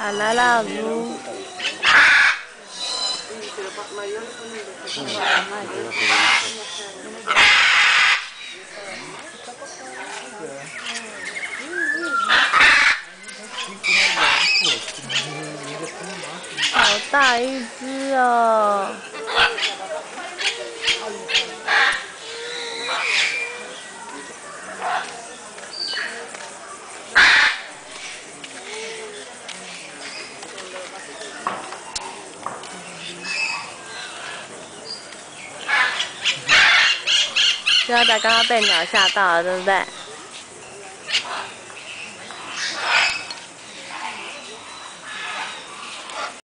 看来了猪。好大一只哦！现在刚刚被鸟吓到了，对不对？